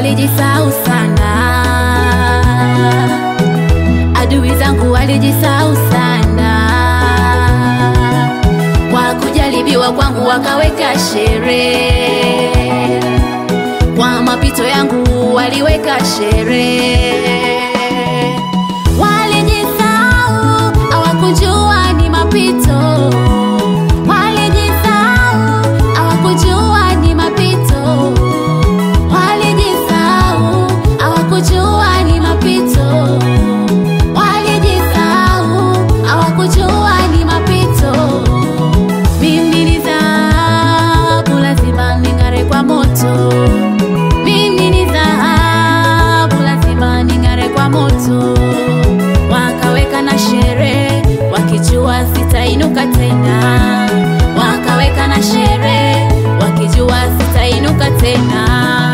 walijisau sana, adui zangu walijisau sana, kwa kujaribiwa kwangu wakaweka sherehe, kwa mapito yangu waliweka sherehe. condenar.